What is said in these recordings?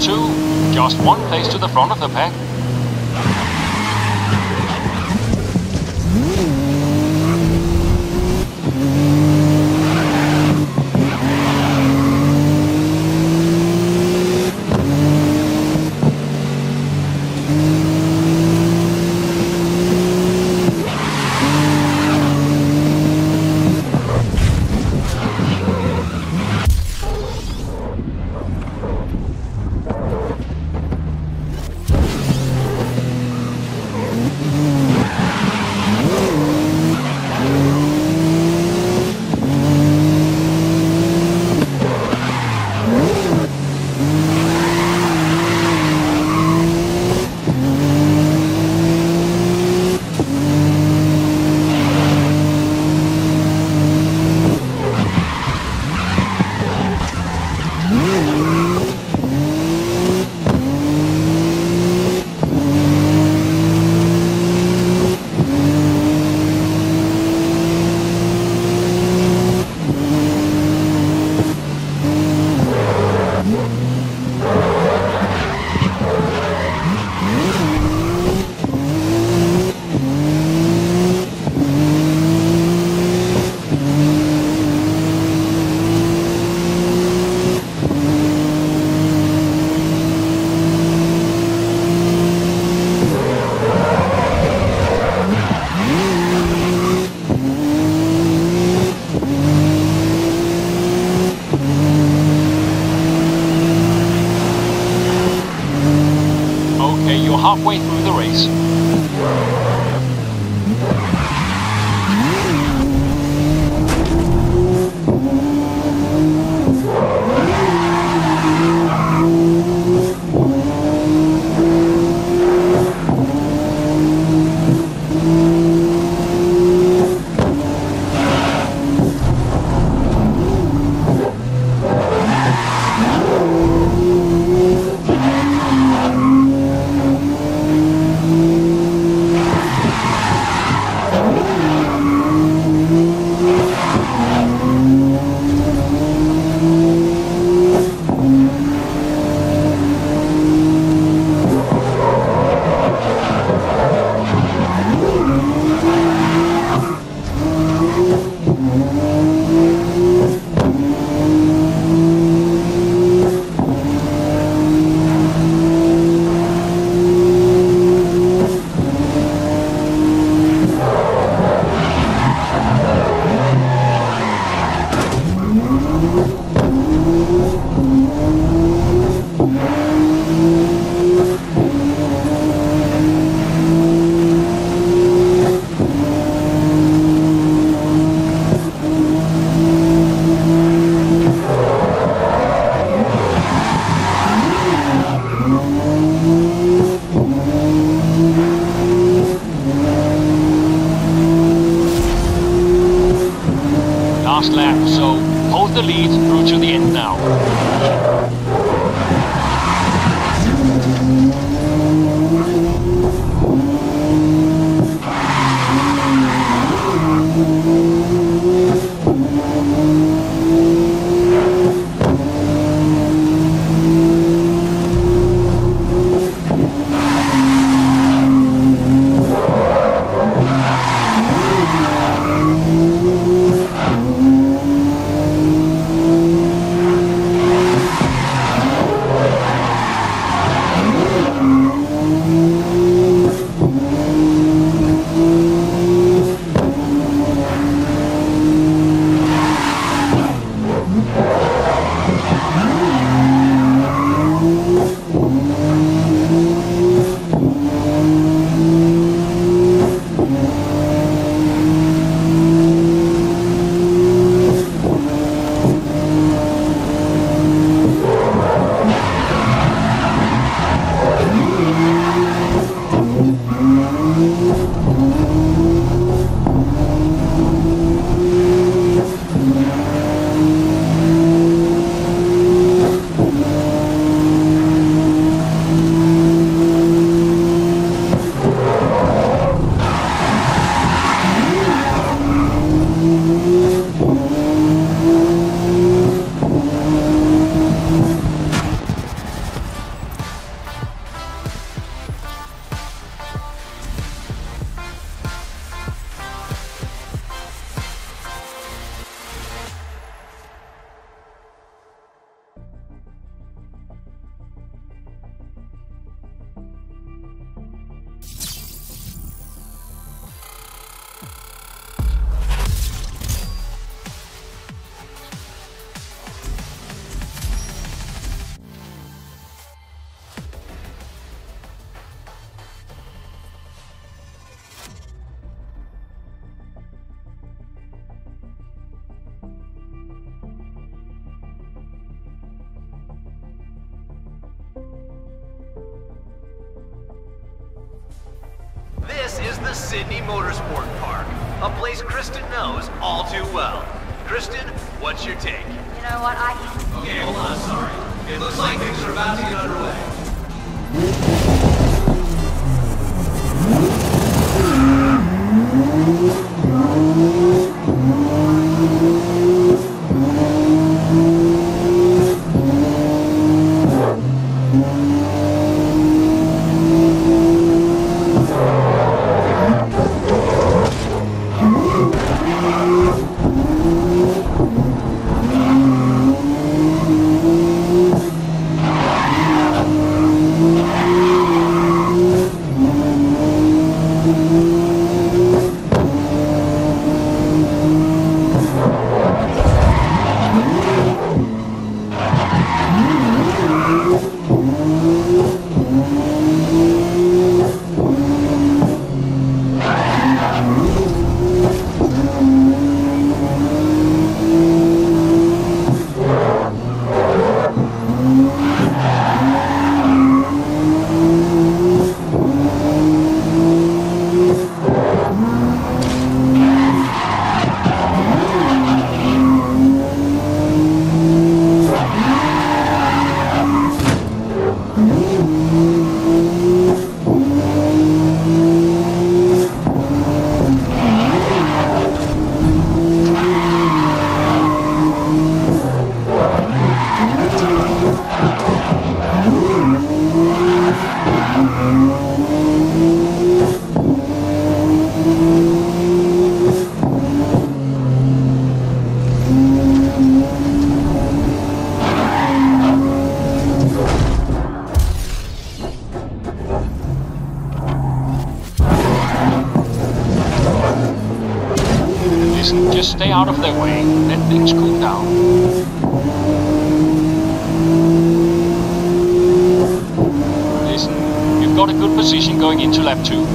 two, just one place to the front of the pack. Okay, you're halfway through the race. Sydney Motorsport Park, a place Kristen knows all too well. Kristen, what's your take? You know what, I... Okay, hold on, sorry. It looks like things are about to get underway. Listen, just stay out of their way. Let things cool down. Listen, you've got a good position going into lap two.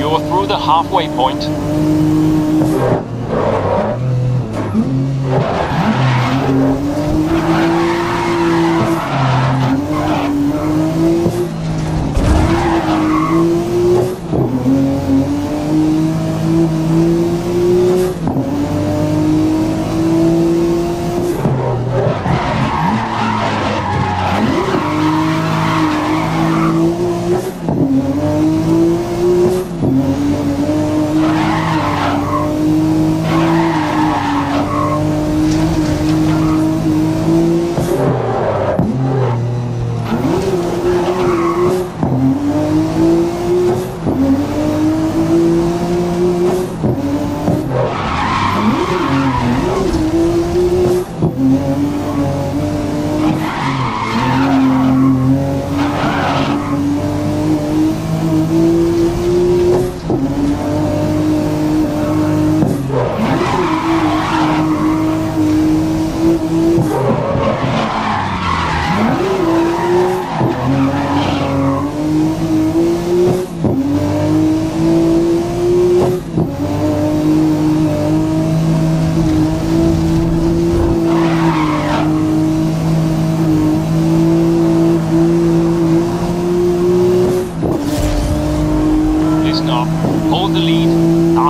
You're through the halfway point.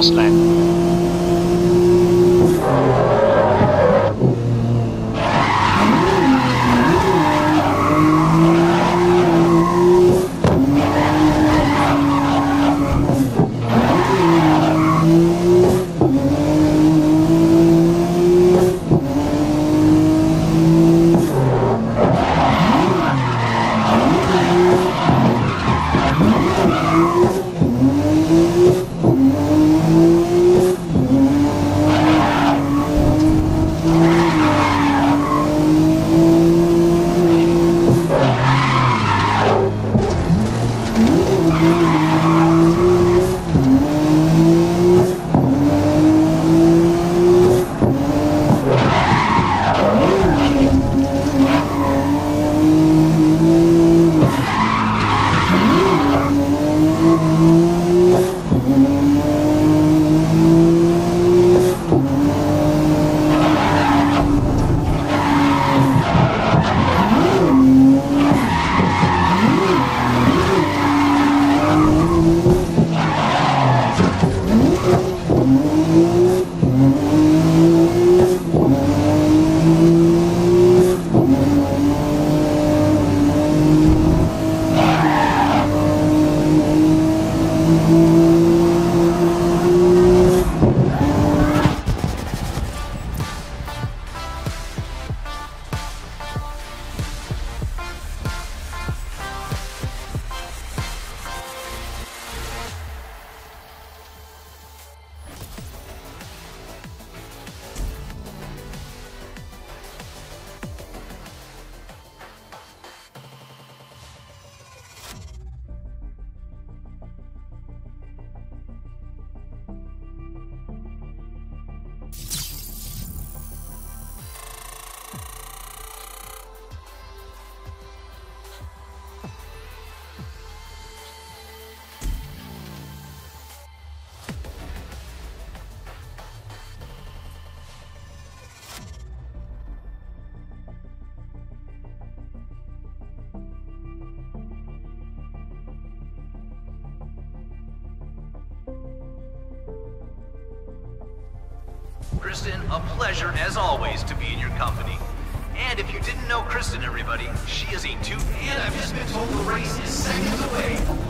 Fast Kristen, a pleasure as always to be in your company. And if you didn't know Kristen, everybody, she is a two. And I've just been told the race is seconds away.